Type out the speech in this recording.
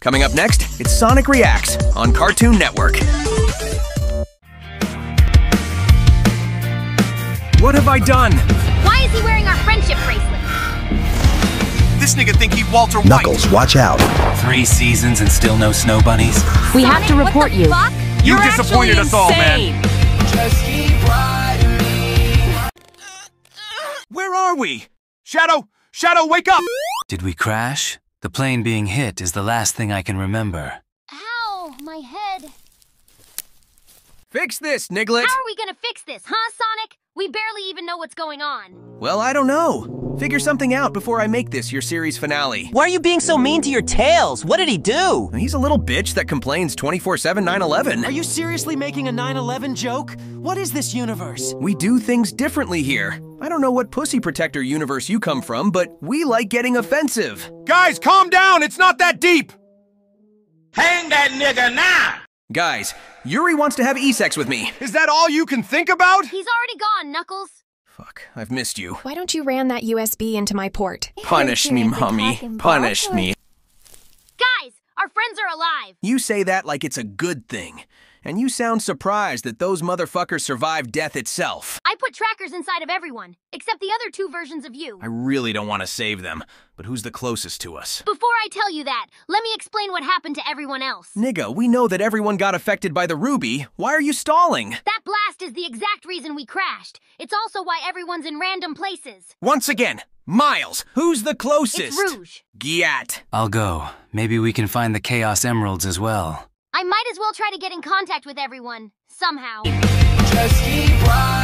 Coming up next, it's Sonic Reacts on Cartoon Network. What have I done? Why is he wearing our friendship bracelet? This nigga think he Walter White. Knuckles, watch out. Three seasons and still no snow bunnies? We have to Sonic, what report the you. fuck? You disappointed us all, man. Where are we? Shadow! Shadow, wake up! Did we crash? The plane being hit is the last thing I can remember. Ow, my head. Fix this, Niglet! How are we gonna fix this, huh, Sonic? We barely even know what's going on. Well, I don't know. Figure something out before I make this your series finale. Why are you being so mean to your tails? What did he do? He's a little bitch that complains 24 7 9 11. Are you seriously making a 9 11 joke? What is this universe? We do things differently here. I don't know what pussy protector universe you come from, but we like getting offensive. Guys, calm down! It's not that deep! Hang that nigga now! Guys, Yuri wants to have e-sex with me. Is that all you can think about? He's already gone, Knuckles. Fuck, I've missed you. Why don't you ram that USB into my port? Punish me, mommy. Punish me. Guys, our friends are alive. You say that like it's a good thing. And you sound surprised that those motherfuckers survived death itself. I put trackers inside of everyone, except the other two versions of you. I really don't want to save them, but who's the closest to us? Before I tell you that, let me explain what happened to everyone else. Nigga, we know that everyone got affected by the ruby. Why are you stalling? That blast is the exact reason we crashed. It's also why everyone's in random places. Once again, Miles, who's the closest? It's Rouge. Gyat. I'll go. Maybe we can find the Chaos Emeralds as well. I might as well try to get in contact with everyone, somehow. Just keep riding